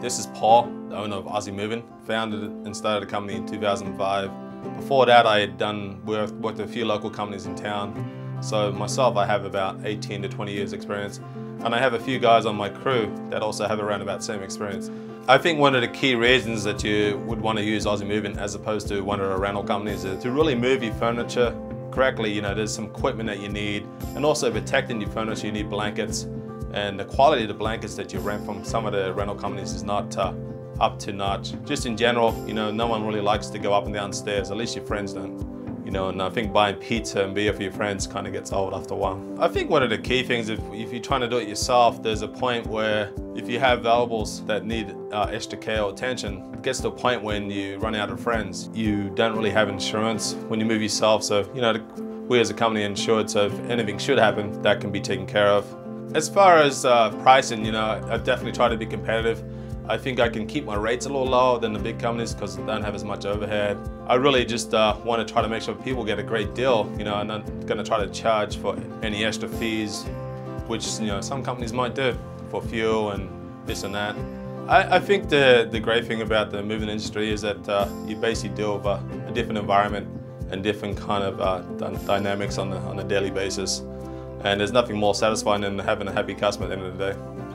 This is Paul, the owner of Aussie Moving. Founded and started a company in 2005. Before that, I had done worked, at a few local companies in town. So myself, I have about 18 to 20 years experience. And I have a few guys on my crew that also have around about the same experience. I think one of the key reasons that you would want to use Aussie Moving as opposed to one of the rental companies is to really move your furniture correctly. You know, there's some equipment that you need and also protecting your furniture, you need blankets and the quality of the blankets that you rent from some of the rental companies is not uh, up to notch. Just in general, you know, no one really likes to go up and down stairs, at least your friends don't. You know, and I think buying pizza and beer for your friends kind of gets old after a while. I think one of the key things, if, if you're trying to do it yourself, there's a point where if you have valuables that need uh, extra care or attention, it gets to a point when you run out of friends. You don't really have insurance when you move yourself, so, you know, we as a company insured, so if anything should happen, that can be taken care of. As far as uh, pricing, you know, I definitely try to be competitive. I think I can keep my rates a little lower than the big companies because they don't have as much overhead. I really just uh, want to try to make sure people get a great deal. You know, I'm not going to try to charge for any extra fees, which you know some companies might do for fuel and this and that. I, I think the the great thing about the moving industry is that uh, you basically deal with a, a, different environment and different kind of uh, dynamics on, the, on a daily basis. And there's nothing more satisfying than having a happy customer at the end of the day.